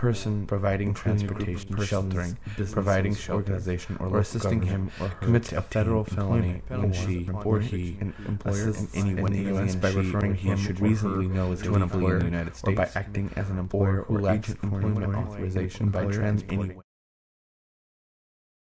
person providing transportation, sheltering, providing organization, or assisting him or her commits a federal felony when she or he, an employer in any way in the U.S. by referring him should reasonably know is to an employer in the United States, or by acting as an employer or agent employment authorization by trans any